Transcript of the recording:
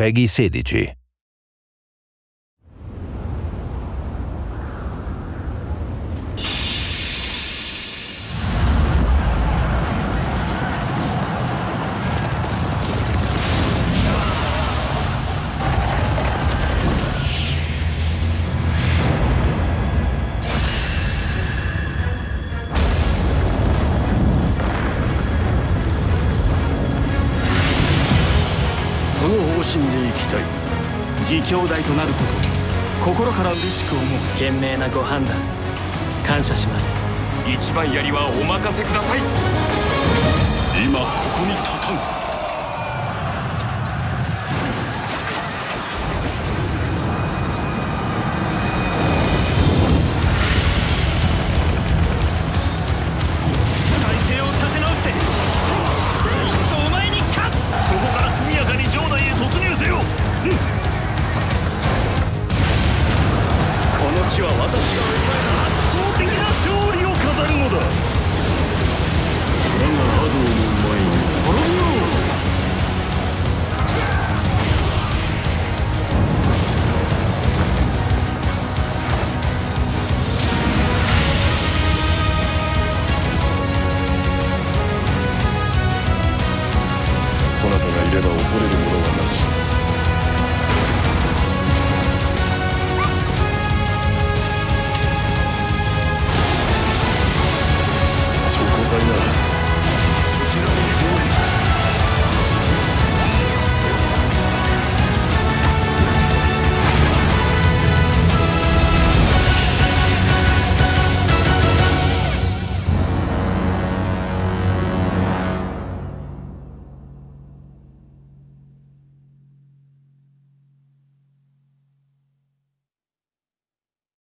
Peggy 16. この方針でいきたい。義兄弟となること。心から嬉しく思う。賢明なご判断。感謝します。一番槍はお任せください。今ここに立たんれば恐れるものはなし。